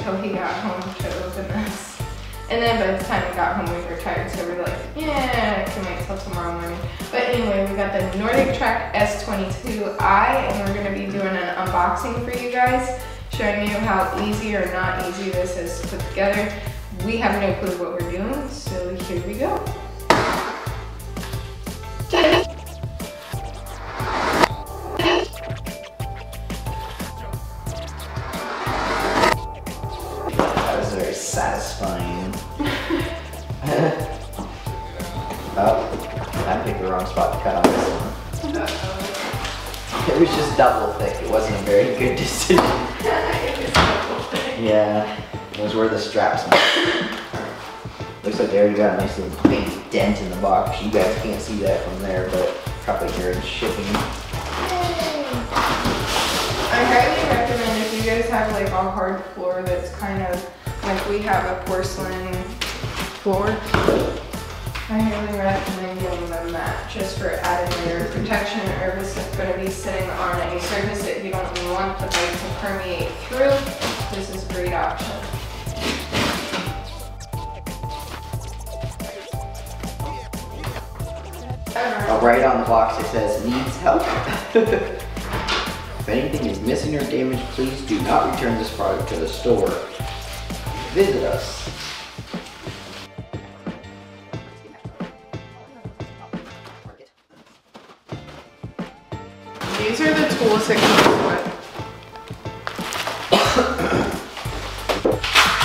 until he got home to open this. And then by the time we got home, we were tired, so we were like, yeah, I can wait till tomorrow morning. But anyway, we got the NordicTrack S22i, and we're gonna be doing an unboxing for you guys, showing you how easy or not easy this is to put together. We have no clue what we're doing, so here we go. Was just double thick. It wasn't a very good decision. Yeah, it was where the straps. Looks like they already got a nice little big dent in the box. You guys can't see that from there, but probably during shipping. I highly recommend if you guys have like a hard floor that's kind of like we have a porcelain floor. I highly recommend getting them that just for added layer protection or if it's going to be sitting on any surface that you don't want the light to permeate through. This is a great option. Oh, right on the box it says needs help. if anything is missing or damaged, please do not return this product to the store. Visit us. These are the tools that come with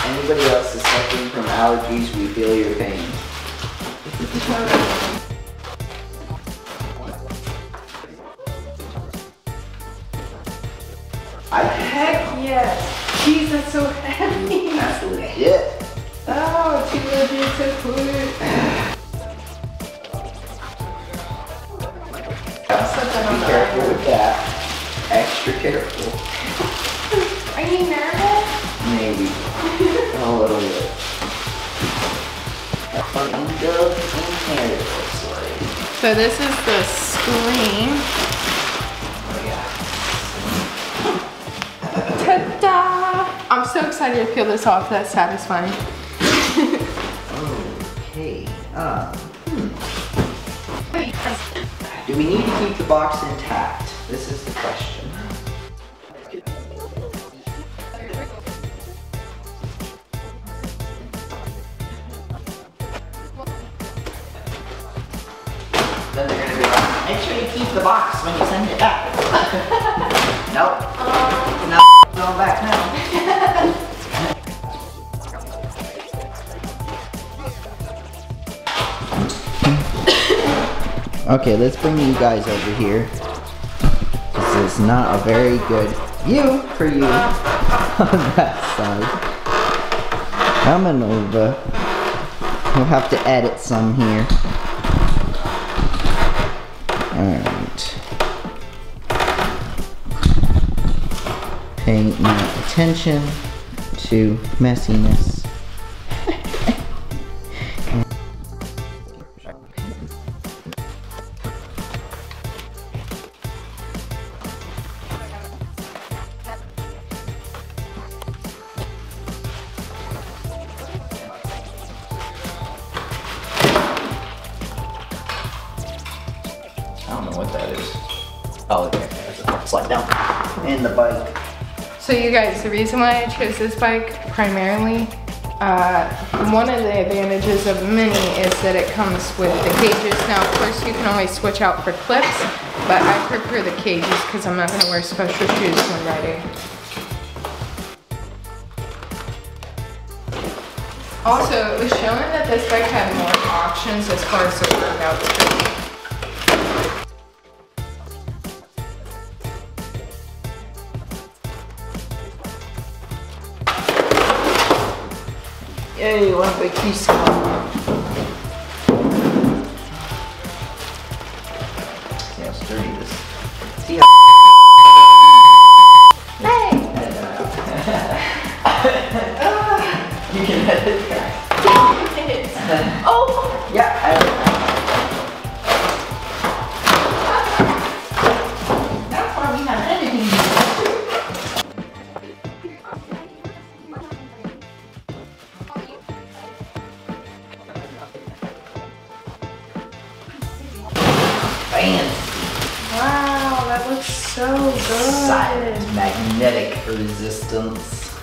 Anybody else is suffering from allergies, we feel your pain. I Heck yes. Jeez, that's so heavy. that's legit. Oh, too legit to put. Set Be careful with that. Extra careful. Are you nervous? Maybe. A little bit. Fucking go in there, it looks. So this is the screen. Oh yeah. Ta-da! I'm so excited to peel this off. That's satisfying. Okay. Um. Do we need to keep the box intact? This is the question. Then they're gonna be like, make sure you keep the box when you send it back. nope. Uh, no, going back now. Okay, let's bring you guys over here. This is not a very good view for you on that side. Coming over. We'll have to edit some here. Alright. Paying no attention to messiness. What that is. Oh, okay. Slide down. The bike. So you guys, the reason why I chose this bike primarily, uh, one of the advantages of Mini is that it comes with the cages. Now, of course, you can always switch out for clips, but I prefer the cages because I'm not going to wear special shoes when riding. Also, it was shown that this bike had more options as far as the workouts Yay, one big piece gone. See how sturdy this. See how Hey! you can edit that. oh! That looks so good. Silent magnetic resistance.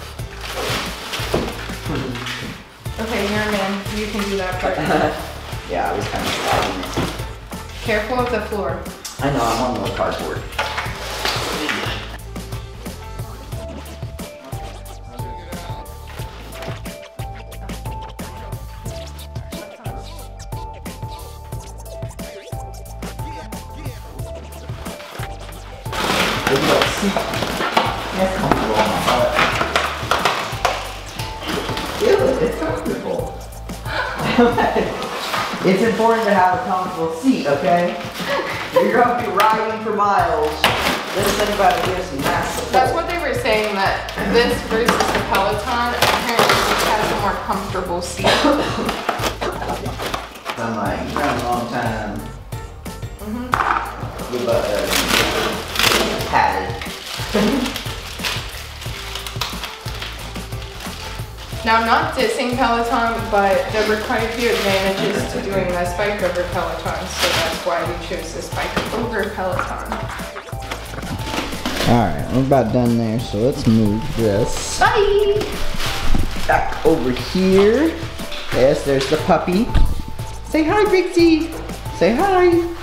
Okay, you're a man. You can do that part. yeah, I was kind of sliding it. Careful of the floor. I know, I'm on the cardboard. That's comfortable on my butt. Ew, it's comfortable. it's important to have a comfortable seat, okay? You're going to be riding for miles. This thing about to give some mass. That's what they were saying that this versus the Peloton apparently just has a more comfortable seat. I'm like, you've a long time. hmm Your butt padded. Now, not dissing Peloton, but there were quite a few advantages to doing this bike over Peloton, so that's why we chose this bike over Peloton. Alright, we're about done there, so let's move this Bye! back over here. Yes, there's the puppy. Say hi, Pixie. Say hi.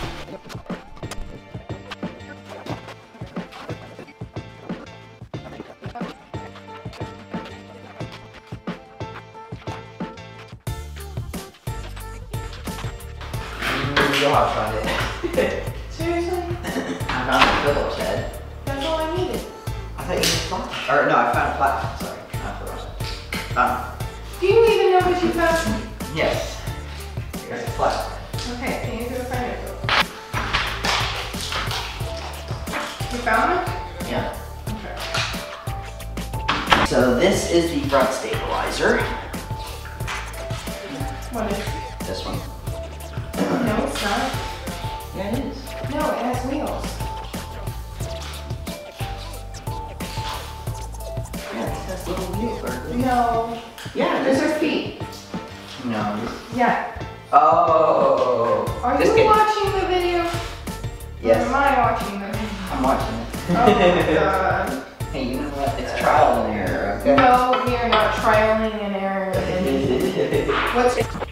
Mm, You'll have fun it. Seriously? I found a Phillips head. That's all I needed. I thought you used flat. Or no, I found a flat. Sorry, not Phillips head. Um, Do you even know what you found? yes. Here's a flat. Okay, can you go find it? You found it? Yeah. Okay. So this is the front stabilizer. What is? This one. No, it's not. Yeah, it is. No, it has wheels. Yeah, it has little wheels. Or... No. Yeah, Those this are feet. No. This... Yeah. Oh. Are you watching the video? Or Yes. am I watching the video? I'm watching it. Oh god. hey, you know what? It's trial and error, okay? No, we are not trialing and error. What's